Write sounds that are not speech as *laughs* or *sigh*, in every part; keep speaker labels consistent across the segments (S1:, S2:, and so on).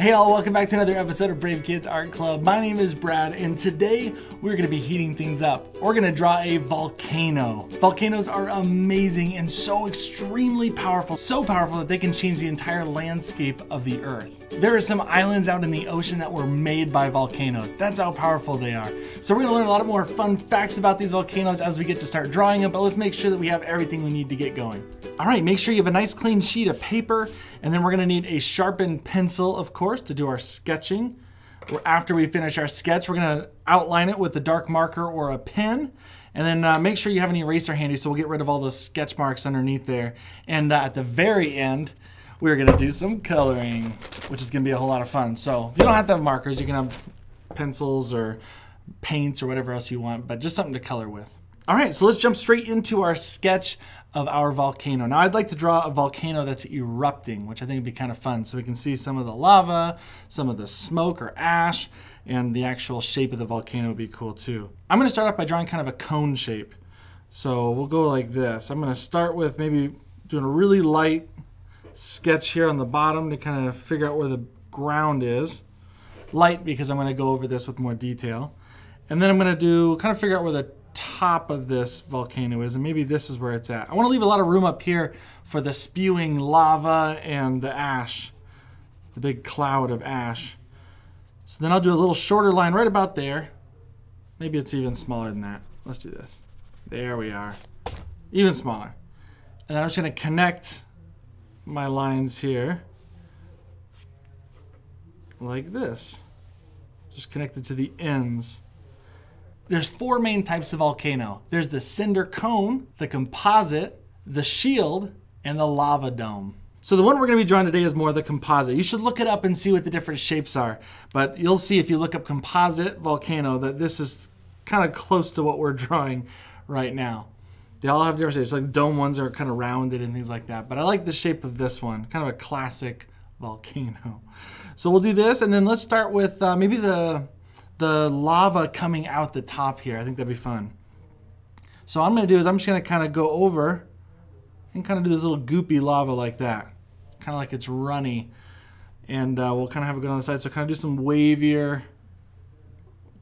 S1: Hey all, welcome back to another episode of Brave Kids Art Club. My name is Brad and today we're gonna be heating things up. We're gonna draw a volcano. Volcanoes are amazing and so extremely powerful, so powerful that they can change the entire landscape of the earth. There are some islands out in the ocean that were made by volcanoes. That's how powerful they are. So we're gonna learn a lot more fun facts about these volcanoes as we get to start drawing them, but let's make sure that we have everything we need to get going. All right, make sure you have a nice clean sheet of paper, and then we're gonna need a sharpened pencil, of course, to do our sketching. After we finish our sketch, we're gonna outline it with a dark marker or a pen. And then uh, make sure you have an eraser handy so we'll get rid of all those sketch marks underneath there. And uh, at the very end, we're gonna do some coloring, which is gonna be a whole lot of fun. So you don't have to have markers, you can have pencils or paints or whatever else you want, but just something to color with. All right, so let's jump straight into our sketch of our volcano. Now I'd like to draw a volcano that's erupting, which I think would be kind of fun. So we can see some of the lava, some of the smoke or ash, and the actual shape of the volcano would be cool too. I'm gonna start off by drawing kind of a cone shape. So we'll go like this. I'm gonna start with maybe doing a really light sketch here on the bottom to kind of figure out where the ground is. Light because I'm gonna go over this with more detail. And then I'm gonna do, kind of figure out where the top of this volcano is, and maybe this is where it's at. I want to leave a lot of room up here for the spewing lava and the ash, the big cloud of ash. So then I'll do a little shorter line right about there. Maybe it's even smaller than that. Let's do this. There we are. Even smaller. And then I'm just going to connect my lines here like this. Just connected to the ends. There's four main types of volcano. There's the cinder cone, the composite, the shield, and the lava dome. So the one we're gonna be drawing today is more the composite. You should look it up and see what the different shapes are. But you'll see if you look up composite volcano that this is kind of close to what we're *laughs* drawing right now. They all have different shapes. Like dome ones are kind of rounded and things like that. But I like the shape of this one, kind of a classic volcano. So we'll do this and then let's start with uh, maybe the the lava coming out the top here. I think that'd be fun. So what I'm gonna do is I'm just gonna kind of go over and kind of do this little goopy lava like that. Kind of like it's runny. And uh, we'll kind of have it go on the side. So kind of do some wavier,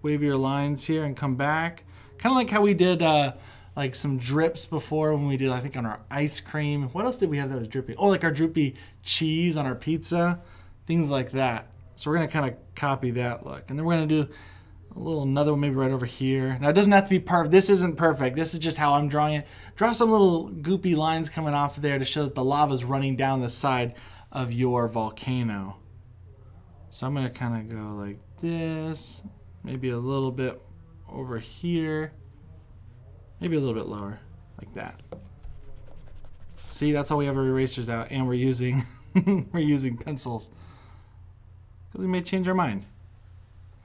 S1: wavier lines here and come back. Kind of like how we did uh, like some drips before when we did, I think on our ice cream. What else did we have that was dripping? Oh, like our drippy cheese on our pizza. Things like that. So we're gonna kind of copy that look. And then we're gonna do a little another one maybe right over here. Now it doesn't have to be perfect. This isn't perfect. This is just how I'm drawing it. Draw some little goopy lines coming off of there to show that the lava is running down the side of your volcano. So I'm gonna kind of go like this, maybe a little bit over here, maybe a little bit lower, like that. See, that's how we have our erasers out, and we're using *laughs* we're using pencils because we may change our mind.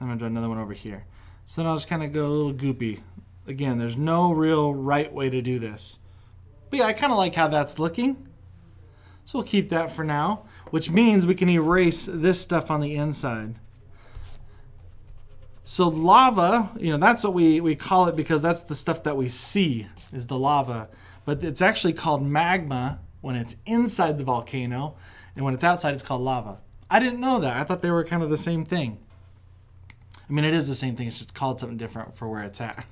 S1: I'm going to draw another one over here. So then I'll just kind of go a little goopy. Again, there's no real right way to do this. But yeah, I kind of like how that's looking. So we'll keep that for now, which means we can erase this stuff on the inside. So lava, you know, that's what we, we call it because that's the stuff that we see is the lava. But it's actually called magma when it's inside the volcano, and when it's outside, it's called lava. I didn't know that. I thought they were kind of the same thing. I mean, it is the same thing. It's just called something different for where it's at.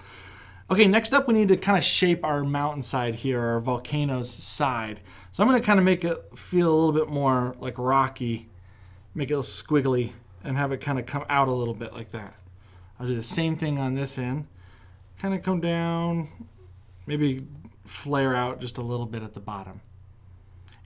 S1: *laughs* okay, next up, we need to kind of shape our mountainside here, our volcano's side. So I'm going to kind of make it feel a little bit more like rocky, make it a little squiggly, and have it kind of come out a little bit like that. I'll do the same thing on this end. Kind of come down, maybe flare out just a little bit at the bottom.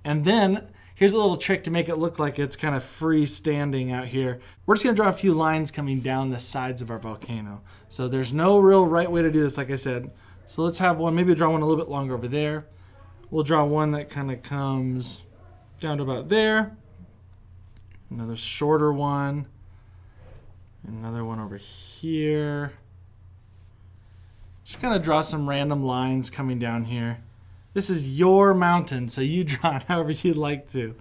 S1: And then Here's a little trick to make it look like it's kind of freestanding out here. We're just gonna draw a few lines coming down the sides of our volcano. So there's no real right way to do this, like I said. So let's have one, maybe draw one a little bit longer over there. We'll draw one that kind of comes down to about there. Another shorter one. Another one over here. Just kind of draw some random lines coming down here. This is your mountain, so you *laughs* draw it however you'd like to.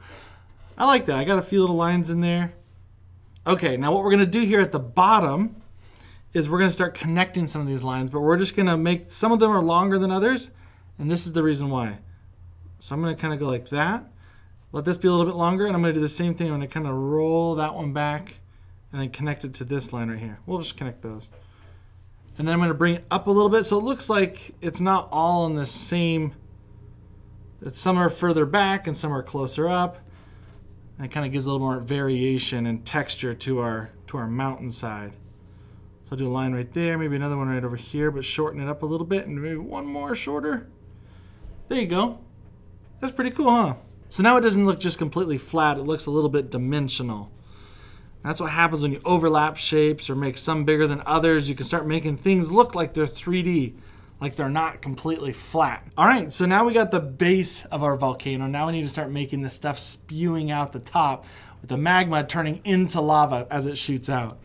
S1: I like that. I got a few little lines in there. Okay, now what we're gonna do here at the bottom is we're gonna start connecting some of these lines, but we're just gonna make, some of them are longer than others, and this is the reason why. So I'm gonna kind of go like that, let this be a little bit longer, and I'm gonna do the same thing. I'm gonna kind of roll that one back and then connect it to this line right here. We'll just connect those. And then I'm gonna bring it up a little bit so it looks like it's not all in the same, that some are further back and some are closer up. It kind of gives a little more variation and texture to our, to our mountainside. So I'll do a line right there, maybe another one right over here, but shorten it up a little bit and maybe one more shorter. There you go. That's pretty cool, huh? So now it doesn't look just completely flat, it looks a little bit dimensional. That's what happens when you overlap shapes or make some bigger than others. You can start making things look like they're 3D, like they're not completely flat. All right, so now we got the base of our volcano. Now we need to start making this stuff spewing out the top with the magma turning into lava as it shoots out.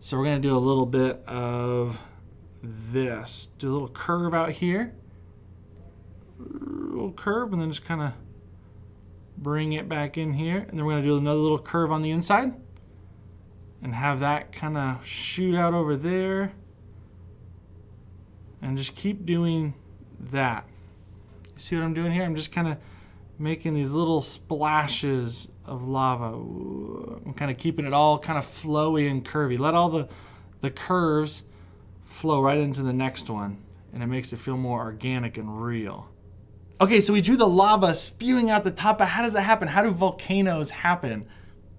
S1: So we're gonna do a little bit of this. Do a little curve out here. A little curve and then just kind of bring it back in here. And then we're gonna do another little curve on the inside and have that kind of shoot out over there. And just keep doing that. You see what I'm doing here? I'm just kind of making these little splashes of lava. I'm kind of keeping it all kind of flowy and curvy. Let all the, the curves flow right into the next one and it makes it feel more organic and real. Okay, so we drew the lava spewing out the top, but how does that happen? How do volcanoes happen?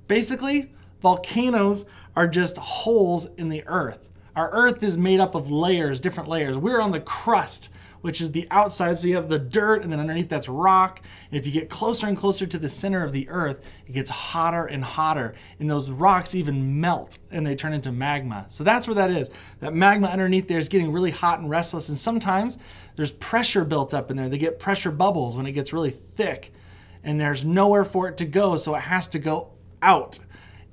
S1: Basically, volcanoes are just holes in the earth. Our earth is made up of layers, different layers. We're on the crust, which is the outside. So you have the dirt, and then underneath that's rock. And if you get closer and closer to the center of the earth, it gets hotter and hotter. And those rocks even melt and they turn into magma. So that's where that is. That magma underneath there is getting really hot and restless. And sometimes there's pressure built up in there. They get pressure bubbles when it gets really thick. And there's nowhere for it to go, so it has to go out.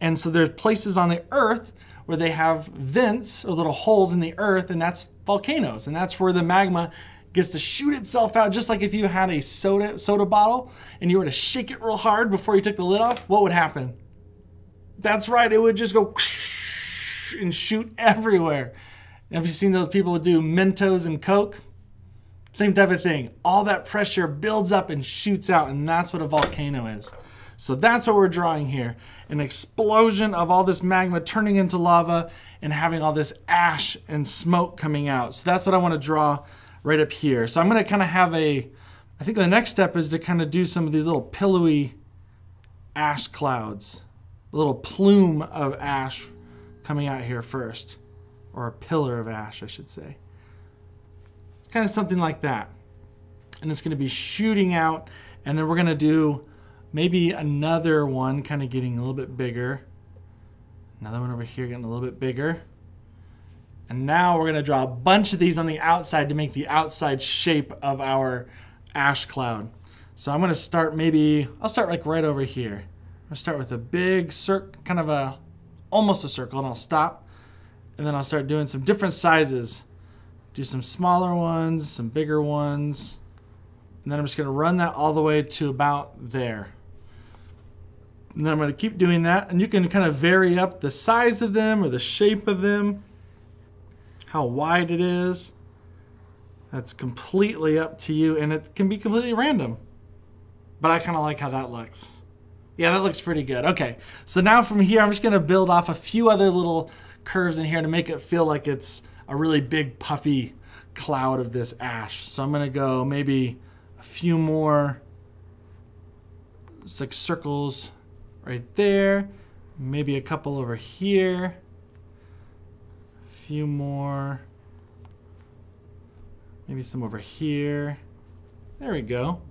S1: And so there's places on the earth where they have vents or little holes in the earth, and that's volcanoes. And that's where the magma gets to shoot itself out, just like if you had a soda soda bottle and you were to shake it real hard before you took the lid off, what would happen? That's right, it would just go and shoot everywhere. Have you seen those people who do Mentos and Coke? Same type of thing. All that pressure builds up and shoots out, and that's what a volcano is. So that's what we're drawing here. An explosion of all this magma turning into lava and having all this ash and smoke coming out. So that's what I want to draw right up here. So I'm going to kind of have a, I think the next step is to kind of do some of these little pillowy ash clouds. A little plume of ash coming out here first. Or a pillar of ash, I should say. Kind of something like that. And it's going to be shooting out. And then we're going to do maybe another one kind of getting a little bit bigger. Another one over here getting a little bit bigger. And now we're gonna draw a bunch of these on the outside to make the outside shape of our ash cloud. So I'm gonna start maybe, I'll start like right over here. Gonna start with a big circle, kind of a, almost a circle, and I'll stop. And then I'll start doing some different sizes. Do some smaller ones, some bigger ones. And then I'm just gonna run that all the way to about there. And I'm gonna keep doing that. And you can kind of vary up the size of them or the shape of them how wide it is. That's completely up to you, and it can be completely random. But I kind of like how that looks. Yeah, that looks pretty good. Okay, so now from here, I'm just gonna build off a few other little curves in here to make it feel like it's a really big puffy cloud of this ash. So I'm gonna go maybe a few more, like circles right there, maybe a couple over here A few more. Maybe some over here. There we go.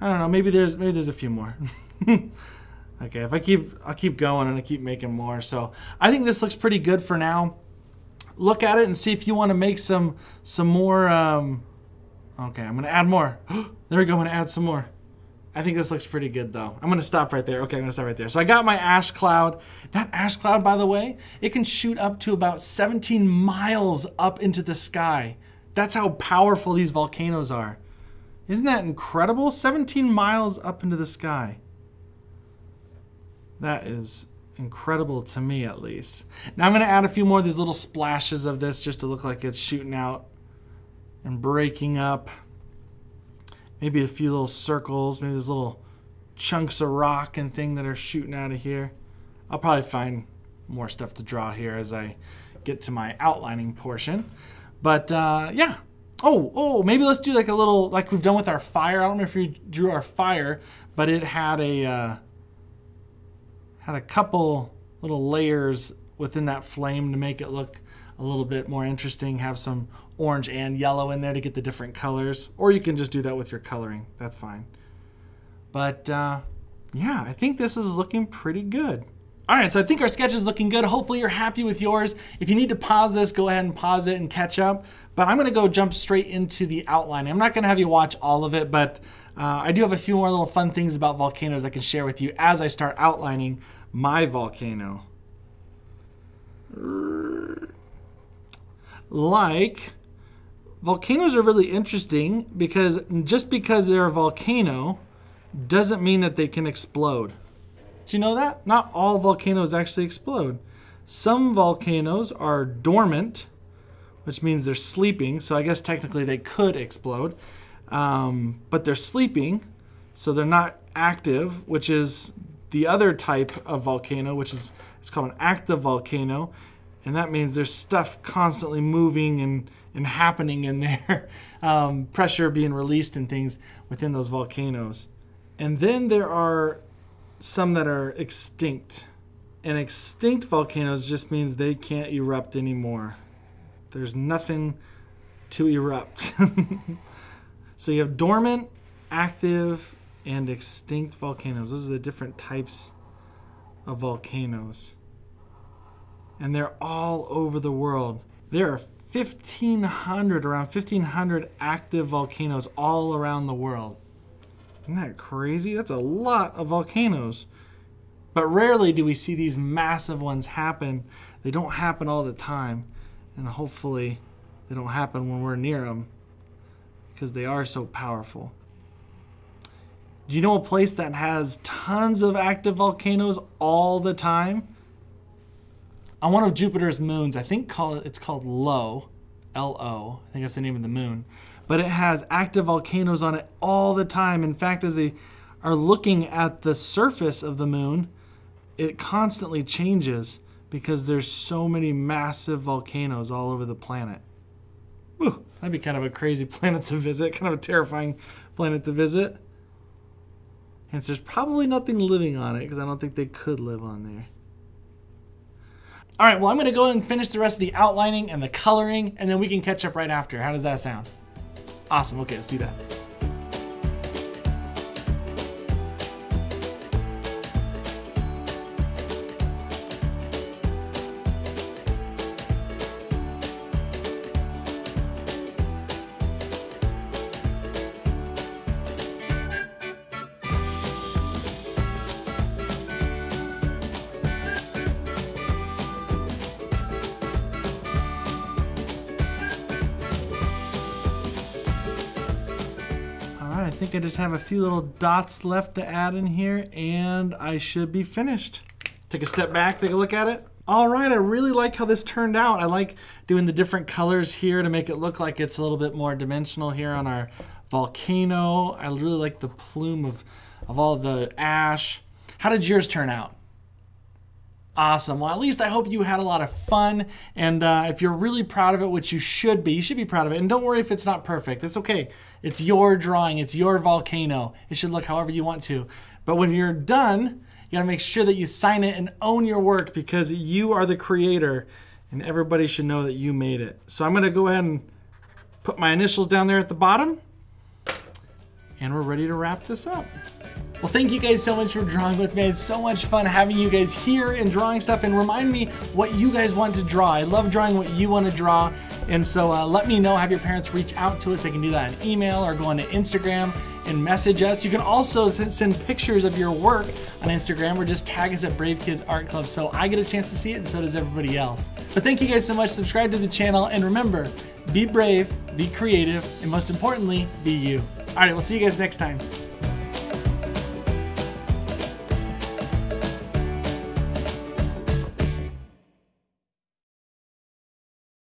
S1: I don't know. Maybe there's maybe there's a few more. *laughs* okay, if I keep I'll keep going and I keep making more. So I think this looks pretty good for now. Look at it and see if you want to make some some more. Um, okay, I'm gonna add more. *gasps* there we go. I'm gonna add some more. I think this looks pretty good though. I'm gonna stop right there. Okay, I'm gonna stop right there. So I got my ash cloud. That ash cloud, by the way, it can shoot up to about 17 miles up into the sky. That's how powerful these volcanoes are. Isn't that incredible? 17 miles up into the sky. That is incredible to me at least. Now I'm gonna add a few more of these little splashes of this just to look like it's shooting out and breaking up maybe a few little circles, maybe there's little chunks of rock and thing that are shooting out of here. I'll probably find more stuff to draw here as I get to my outlining portion. But uh, yeah. Oh, oh, maybe let's do like a little, like we've done with our fire. I don't know if you drew our fire, but it had a, uh, had a couple little layers within that flame to make it look a little bit more interesting. Have some orange and yellow in there to get the different colors. Or you can just do that with your coloring. That's fine. But uh, yeah, I think this is looking pretty good. All right, so I think our sketch is looking good. Hopefully you're happy with yours. If you need to pause this, go ahead and pause it and catch up. But I'm gonna go jump straight into the outline. I'm not gonna have you watch all of it, but uh, I do have a few more little fun things about volcanoes I can share with you as I start outlining my volcano. Like, volcanoes are really interesting because just because they're a volcano doesn't mean that they can explode. Did you know that? Not all volcanoes actually explode. Some volcanoes are dormant, which means they're sleeping. So I guess technically they could explode, um, but they're sleeping, so they're not active, which is the other type of volcano, which is it's called an active volcano, and that means there's stuff constantly moving and and happening in there, *laughs* um, pressure being released and things within those volcanoes. And then there are some that are extinct. And extinct volcanoes just means they can't erupt anymore. There's nothing to erupt. *laughs* so you have dormant, active, and extinct volcanoes. Those are the different types of volcanoes. And they're all over the world. There are 1,500, around 1,500 active volcanoes all around the world. Isn't that crazy? That's a lot of volcanoes. But rarely do we see these massive ones happen. They don't happen all the time. And hopefully they don't happen when we're near them because they are so powerful. Do you know a place that has tons of active volcanoes all the time? On one of Jupiter's moons, I think called, it's called Lo, L-O, I think that's the name of the moon but it has active volcanoes on it all the time. In fact, as they are looking at the surface of the moon, it constantly changes because there's so many massive volcanoes all over the planet. Whew, that'd be kind of a crazy *laughs* planet to visit, kind of a terrifying planet to visit. Hence, there's probably nothing living on it because I don't think they could live on there. All right, well, I'm to go and finish the rest of the outlining and the coloring, and then we can catch up right after. How does that sound? Awesome. Okay, let's do that. I just have a few little dots left to add in here and I should be finished. Take a step back, take a look at it. All right, I really like how this turned out. I like doing the different colors here to make it look like it's a little bit more dimensional here on our volcano. I really like the plume of, of all the ash. How did yours turn out? Awesome. Well, at least I hope you had a lot of fun. And uh, if you're really proud of it, which you should be, you should be proud of it. And don't worry if it's not perfect. It's okay. It's your drawing. It's your volcano. It should look however you want to. But when you're done, you gotta make sure that you sign it and own your work because you are the creator and everybody should know that you made it. So I'm gonna go ahead and put my initials down there at the bottom and we're ready to wrap this up. Well, thank you guys so much for drawing with me. It's so much fun having you guys here and drawing stuff and remind me what you guys want to draw. I love drawing what you want to draw. And so uh, let me know, have your parents reach out to us. They can do that in email or go on to Instagram and message us. You can also send pictures of your work on Instagram or just tag us at Brave Kids Art Club so I get a chance to see it and so does everybody else. But thank you guys so much. Subscribe to the channel and remember, be brave, be creative, and most importantly, be you. All right, we'll see you guys next time.